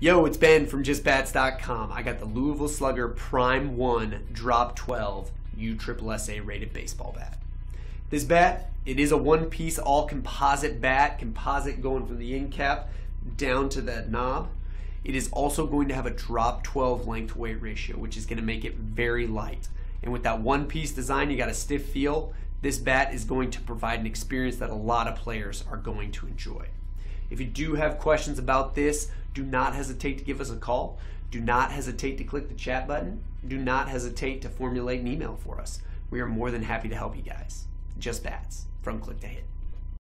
Yo, it's Ben from JustBats.com. I got the Louisville Slugger Prime 1 Drop 12 USSSA rated baseball bat. This bat, it is a one-piece all composite bat, composite going from the end cap down to that knob. It is also going to have a drop 12 length weight ratio, which is going to make it very light. And with that one-piece design, you got a stiff feel. This bat is going to provide an experience that a lot of players are going to enjoy. If you do have questions about this, do not hesitate to give us a call. Do not hesitate to click the chat button. Do not hesitate to formulate an email for us. We are more than happy to help you guys. Just Bats from Click to Hit.